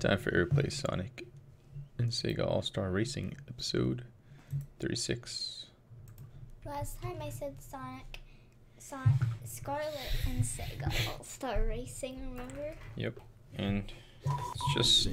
Time for Airplay Sonic and Sega All Star Racing episode 36. Last time I said Sonic, Sonic, Scarlett, and Sega All Star Racing. Remember? Yep. And it's just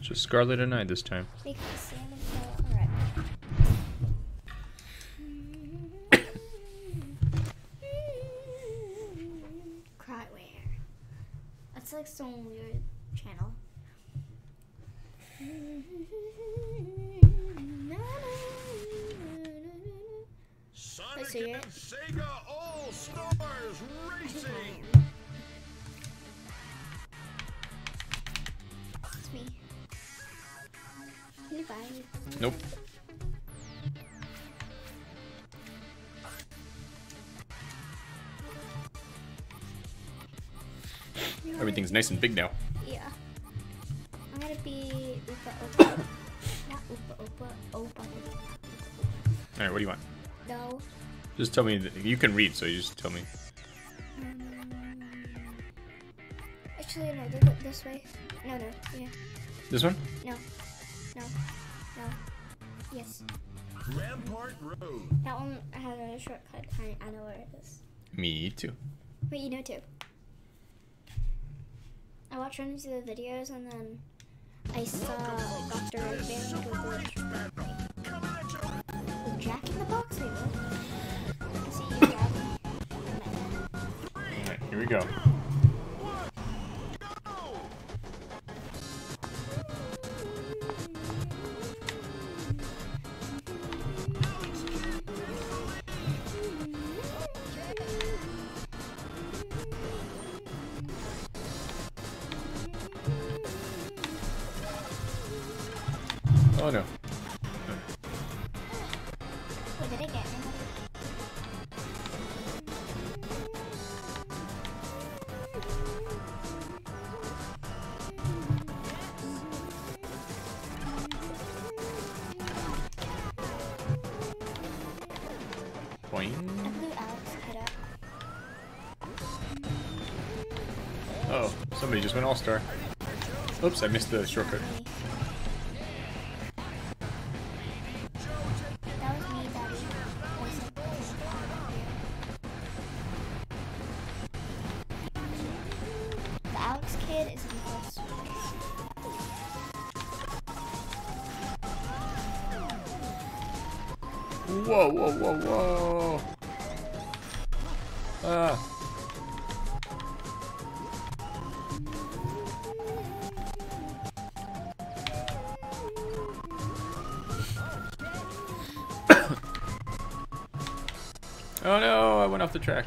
just Scarlett and I this time. Make me stand and fall. All right. Cryware. That's like some weird channel. Sonic see it? and Sega All Stars Racing. It's me. Goodbye. Nope. Everything's nice and big now. Yeah. I'm gonna be Oopa Oopa. Not Oopa Oopa. Opa Oopa. Alright, what do you want? No. Just tell me. That, you can read, so you just tell me. Um, actually, no. Look it this way. No, no. Yeah. This one? No. No. No. Yes. Rampart Road. That one has a shortcut. I, I know where it is. Me too. Wait, you know too. I watched one of the videos and then I saw Dr. Jack in the Box. See you, Jack. Alright, here we go. Oh, head up. Oh, somebody just went all star. Oops, I missed the shortcut. Kid is place. Whoa, whoa, whoa, whoa. Ah. oh no, I went off the track.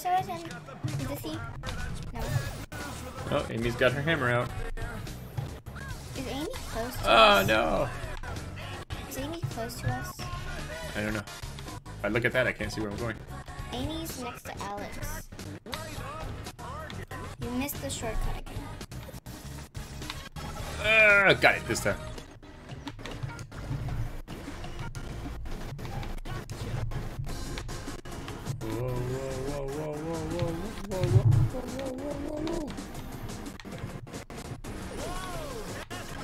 First I was in. Is this he? No. Oh, Amy's got her hammer out. Is Amy close to Oh us? no. Is Amy close to us? I don't know. If I look at that, I can't see where I'm going. Amy's next to Alex. You missed the shortcut again. Ah, got it this time.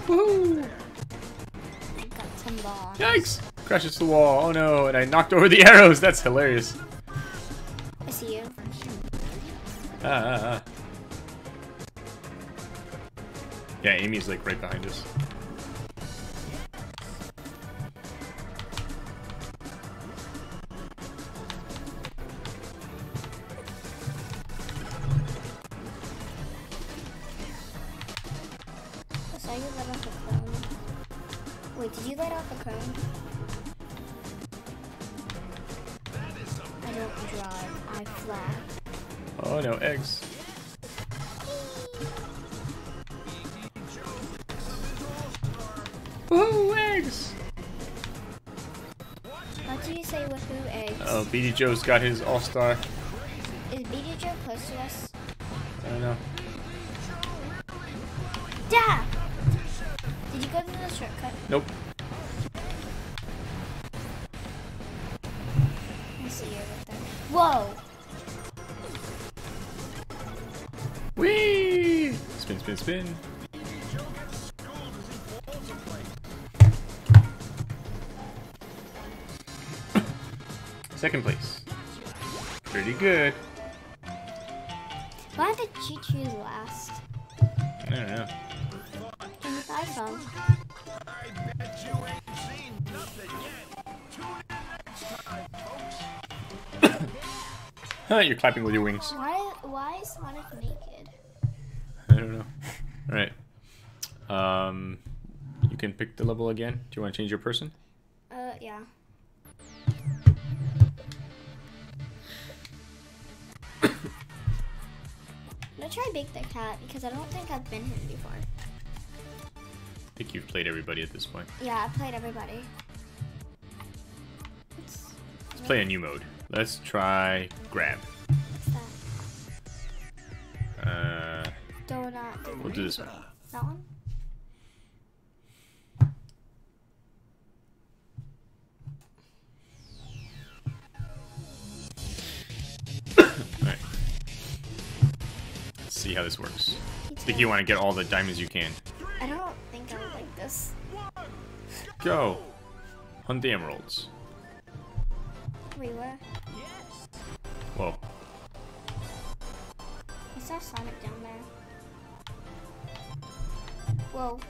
Woohoo! Got some balls. Yikes! Crashes the wall. Oh no, and I knocked over the arrows. That's hilarious. I see you. Ah, ah, ah. Yeah, Amy's like right behind us. Woohoo, eggs! What do you say woohoo eggs? Oh, BD Joe's got his all star. Is BD Joe close to us? I don't know. Dad! Did you go to the shortcut? Nope. I see you right there. Whoa! Whee! Spin, spin, spin. Second place. Pretty good. Why did you choose last? I don't know. In the iPhone. I bet you ain't seen nothing yet. Tune in next time, folks. Huh, You're clapping with your wings. Why, why is Sonic naked? I don't know. Alright. Um, you can pick the level again. Do you want to change your person? Uh, yeah. Gonna try Big the Cat because I don't think I've been him before. I think you've played everybody at this point. Yeah, I played everybody. What's, Let's play a new mode. Let's try grab. what's that? Uh, Donut. we'll do this one. That one? This works. I think you want to get all the diamonds you can. I don't think I would like this. Go! Hunt the emeralds. Wait, what? Whoa. I saw Sonic down there. Whoa.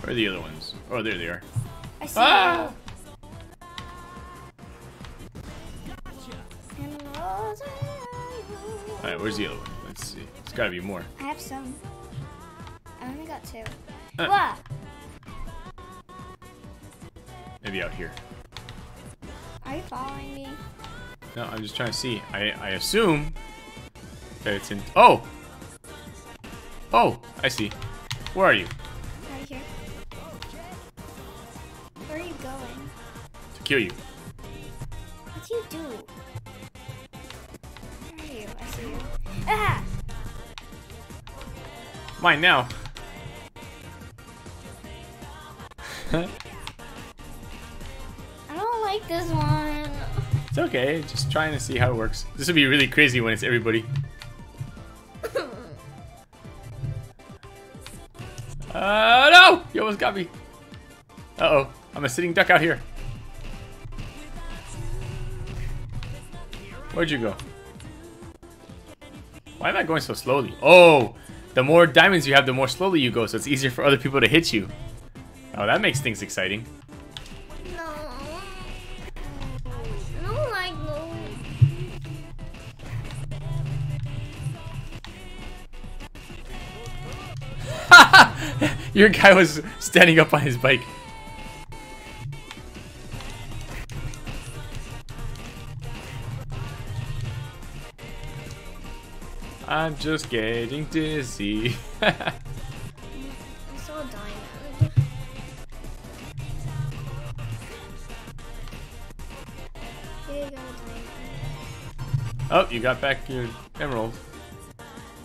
Where are the other ones? Oh, there they are. I see Ah! Alright, where's the other one? Let's see. It's gotta be more. I have some. I only got two. Uh. What? Maybe out here. Are you following me? No, I'm just trying to see. I, I assume that it's in. Oh! Oh, I see. Where are you? Right here. Where are you going? To kill you. What do you do? Ah! Mine now. I don't like this one. It's okay. Just trying to see how it works. This would be really crazy when it's everybody. Uh, no! You almost got me. Uh-oh. I'm a sitting duck out here. Where'd you go? Why am I going so slowly? Oh! The more diamonds you have, the more slowly you go, so it's easier for other people to hit you. Oh, that makes things exciting. No. I don't like those. Your guy was standing up on his bike. I'm just getting dizzy. I saw a diamond. Here you go, diamond. oh, you got back your emerald.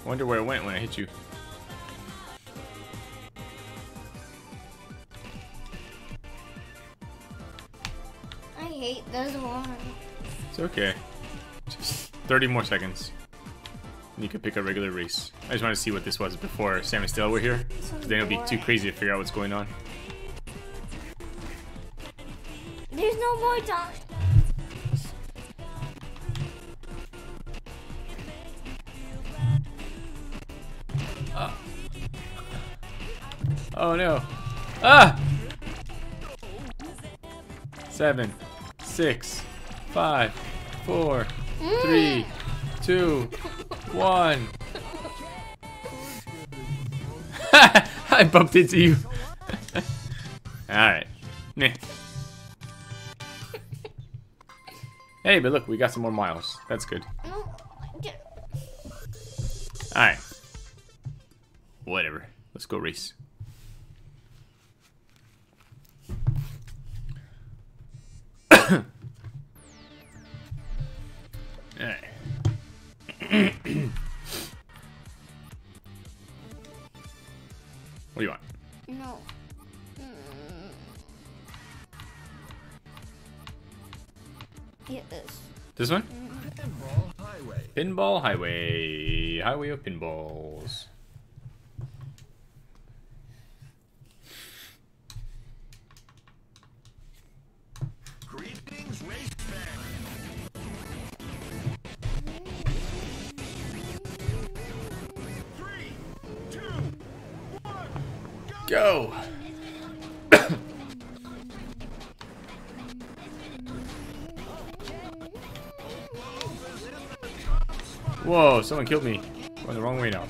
Wonder where it went when I hit you. I hate this one. It's okay. Just 30 more seconds. You could pick a regular race. I just want to see what this was before Sam and Stella were here. Then it'll be too crazy to figure out what's going on. There's no more time. Oh no. Ah! Seven, six, five, four, three, two, one. I bumped into you. Alright. Hey, but look, we got some more miles. That's good. Alright. Whatever. Let's go race. What do you want? No. Mm. Get this. This one? Pinball Highway. Pinball Highway. Highway of Pinballs. Whoa, someone killed me. Going the wrong way now.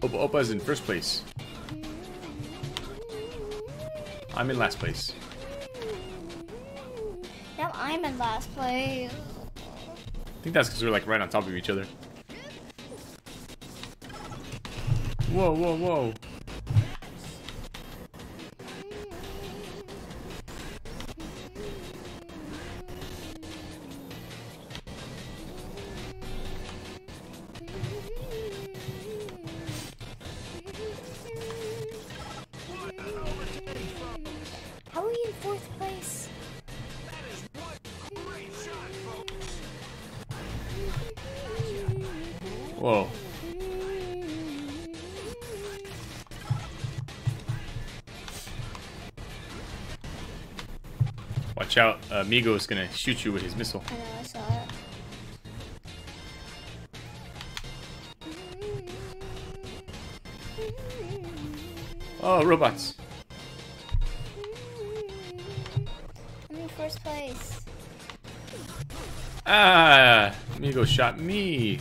Opa Opa's in first place. I'm in last place. Now I'm in last place. I think that's because we're like right on top of each other. Whoa, whoa, whoa. Whoa. Watch out, uh, is gonna shoot you with his missile. I know, I saw it. Oh, robots. I'm in first place. Ah, Migo shot me.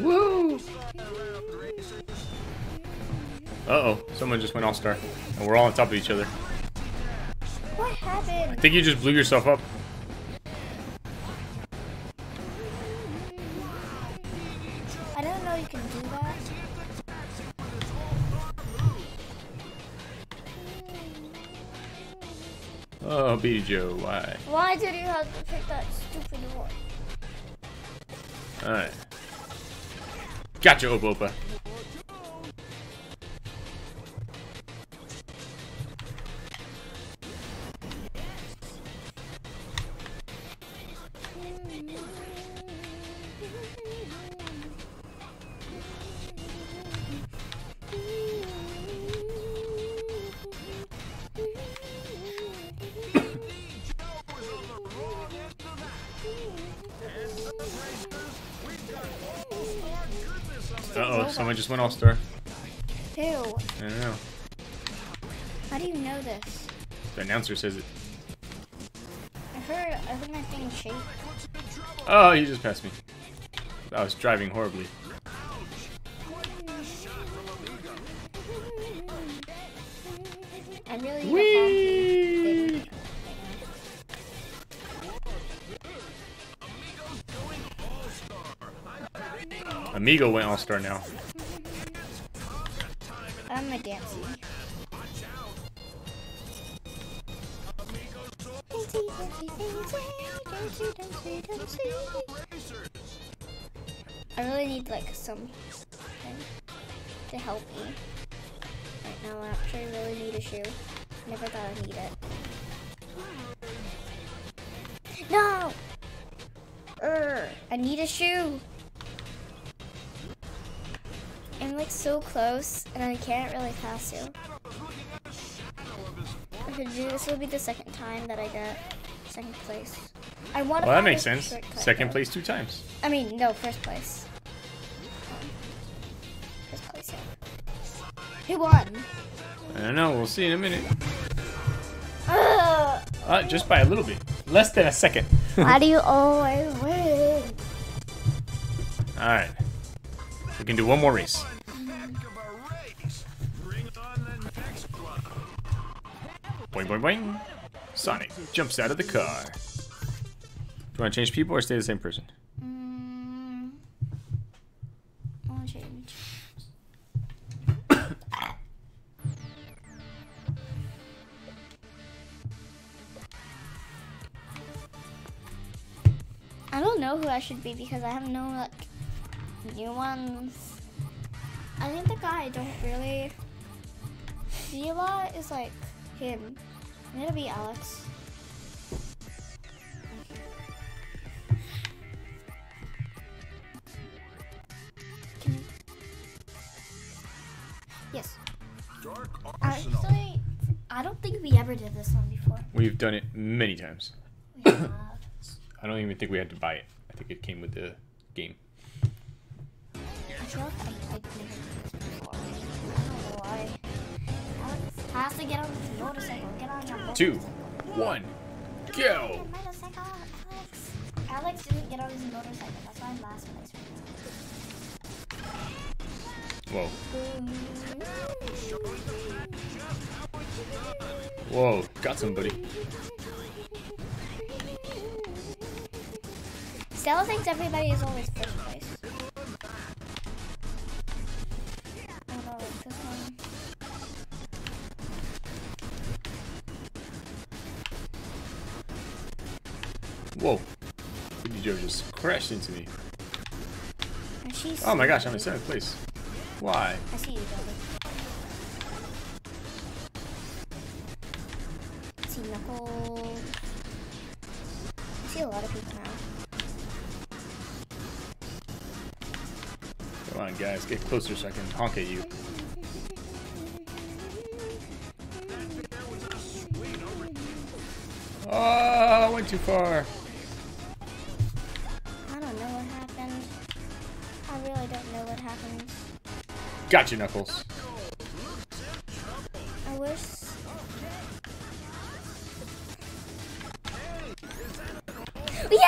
Woo! Uh oh, someone just went all star, and we're all on top of each other. What happened? I think you just blew yourself up. I don't know you can do that. Oh, B Joe, why? Why did you have to pick that stupid one? Alright. Gotcha, Opa Opa. Just went all star. Who? I don't know. How do you know this? The announcer says it. I heard, I heard my thing shake. Oh, you just passed me. I was driving horribly. I really Whee! Amigo went all star now. I'm a dancing. I really need like some to help me. Right now, I actually really need a shoe. Never thought I'd need it. No! Urgh, I need a shoe. I'm like so close, and I can't really pass you. Okay, this will be the second time that I get second place. I want to. Well, that makes sense. Second place two times. I mean, no, first place. First place, yeah. Who won? I don't know. We'll see in a minute. Uh, just by a little bit. Less than a second. Why do you always win? Alright. We can do one more race of a race. Bring on the next one. Boing, boing, boing. Sonic jumps out of the car. Do you want to change people or stay the same person? Mm, I don't know who I should be because I have no like new ones. I think the guy I don't really see a lot is like him. I'm gonna be Alex. Yes. Dark Actually, I don't think we ever did this one before. We've done it many times. We have. I don't even think we had to buy it. I think it came with the game. I feel like I, I To get on his motorcycle. Get on your motorcycle. Two, one, go! motorcycle, Alex. Alex didn't get on his motorcycle. That's why I'm last place Whoa, whoa, got somebody. Stella thinks everybody is always first place. Don't know, like this one. Whoa, Joe just crashed into me. Oh my gosh, I'm in seventh place. Why? I see you, Dobby. I see Knuckles. I see a lot of people now. Come on, guys, get closer so I can honk at you. Oh, I went too far. Gotcha, Knuckles. I wish. Yay!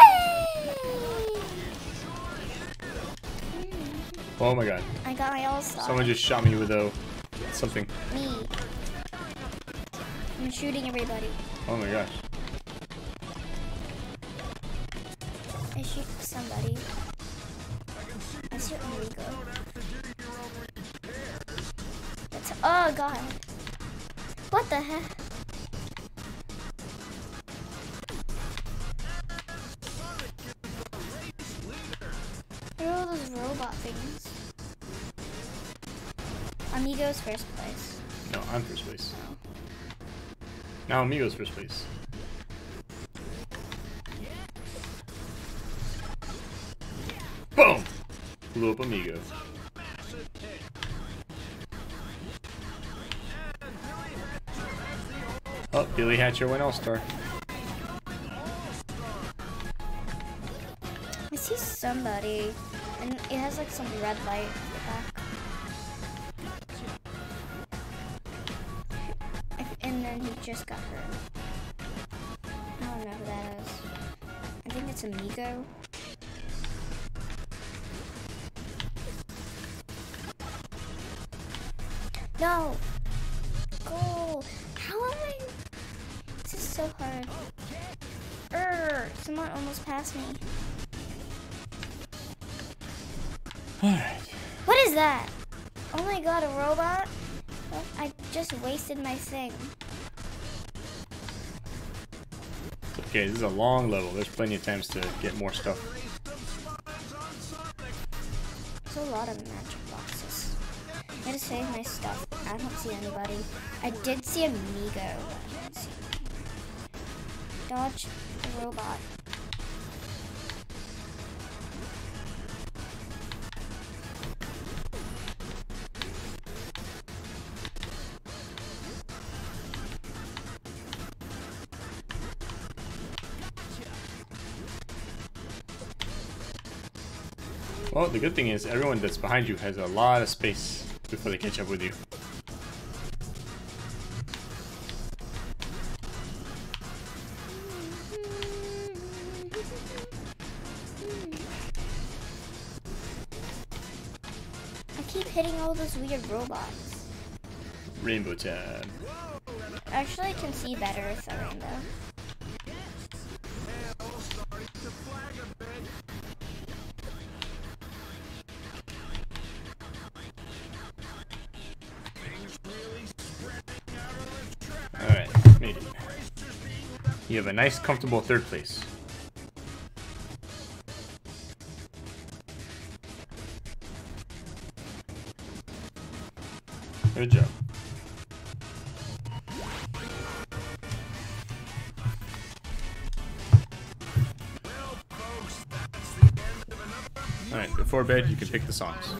Oh my god. I got my all star. Someone just shot me with a something. Me. I'm shooting everybody. Oh my gosh. Oh god. What the heck? What are all those robot things? Amigos first place. No, I'm first place. Now Amigo's first place. Boom! Blew up Amigo. Billy Hatcher went All-Star. I see somebody, and it has like some red light in the back. And then he just got hurt. I don't know who that is. I think it's Amigo. No! Hard. Err! Someone almost passed me. Alright. What is that? Oh my god, a robot? What? I just wasted my thing. Okay, this is a long level. There's plenty of times to get more stuff. There's a lot of magic boxes. I gotta save my stuff. I don't see anybody. I did see Amigo, but I didn't see Dodge the robot. Well, the good thing is everyone that's behind you has a lot of space before they catch up with you. Robots. Rainbow tab. Actually, I can see better with the rainbow. Alright, made it. You have a nice, comfortable third place. Good job. Alright, before bed, you can pick the songs.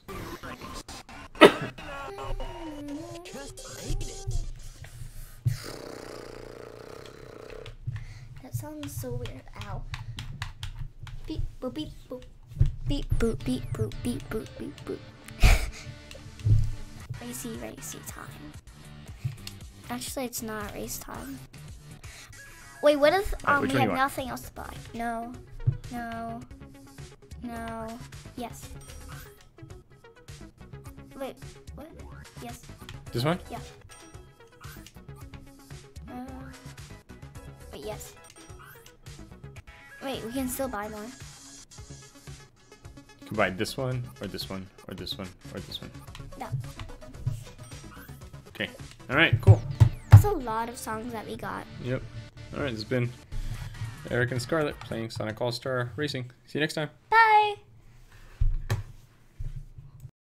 Actually, it's not race time. Wait, what if um which we have nothing else to buy? No, no, no. Yes. Wait, what? Yes. This one? Yeah. Uh, wait, yes. Wait, we can still buy more. You can buy this one, or this one, or this one, or this one. No. Okay. Alright, cool. That's a lot of songs that we got. Yep. Alright, this has been Eric and Scarlett playing Sonic All Star Racing. See you next time.